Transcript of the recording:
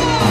Show.